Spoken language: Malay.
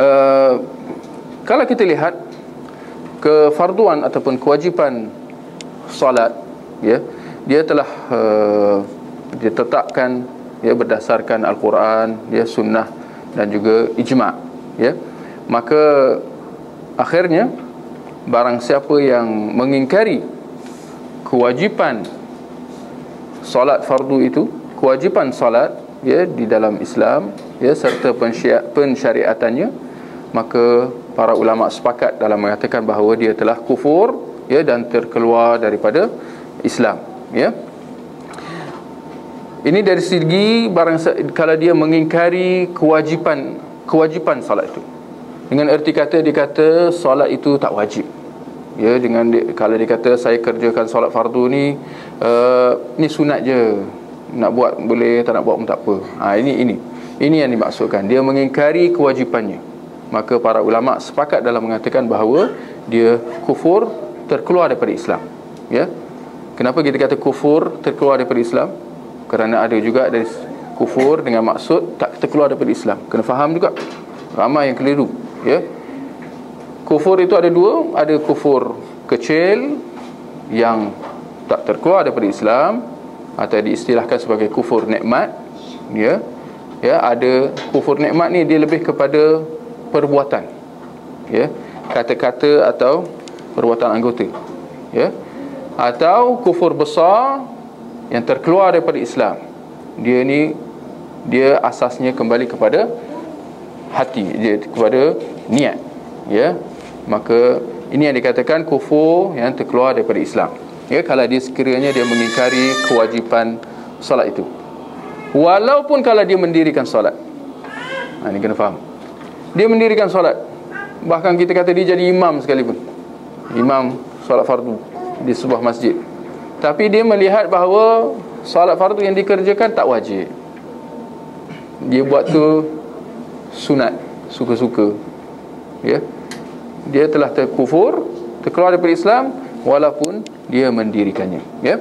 uh, kalau kita lihat kefarduan ataupun kewajipan solat ya dia telah uh, ditetapkan ya berdasarkan al-Quran ya sunnah dan juga ijma' ya. Maka akhirnya barang siapa yang mengingkari kewajipan solat fardu itu kewajipan solat ya di dalam Islam ya serta pensyariatannya maka para ulama sepakat dalam mengatakan bahawa dia telah kufur ya dan terkeluar daripada Islam ya. Ini dari segi barang kalau dia mengingkari kewajipan kewajipan solat itu. Dengan erti kata dia kata solat itu tak wajib ya. Dengan dia, kalau dia kata saya kerjakan solat fardu ni uh, ni sunat je. Nak buat boleh tak nak buat pun tak apa. Ha, ini ini. Ini yang dimaksudkan. Dia mengingkari kewajipannya maka para ulama sepakat dalam mengatakan bahawa dia kufur terkeluar daripada Islam. Ya? Kenapa kita kata kufur terkeluar daripada Islam? Kerana ada juga dari kufur dengan maksud tak terkeluar daripada Islam. Kena faham juga. Ramai yang keliru. Ya? Kufur itu ada dua. Ada kufur kecil yang tak terkeluar daripada Islam. Atau diistilahkan sebagai kufur nikmat. Ya? Ya ada kufur nikmat ni dia lebih kepada perbuatan ya kata-kata atau perbuatan anggota ya atau kufur besar yang terkeluar daripada Islam. Dia ni dia asasnya kembali kepada hati dia kepada niat ya. Maka ini yang dikatakan kufur yang terkeluar daripada Islam. Ya kalau dia sekiranya dia mengingkari kewajipan solat itu. Walaupun kalau dia mendirikan solat. Ha, ini kena faham dia mendirikan solat. Bahkan kita kata dia jadi imam sekalipun. Imam solat fardu di sebuah masjid. Tapi dia melihat bahawa solat fardu yang dikerjakan tak wajib. Dia buat tu sunat suka-suka. Ya? Dia telah terkufur terkeluar daripada Islam walaupun dia mendirikannya. Ya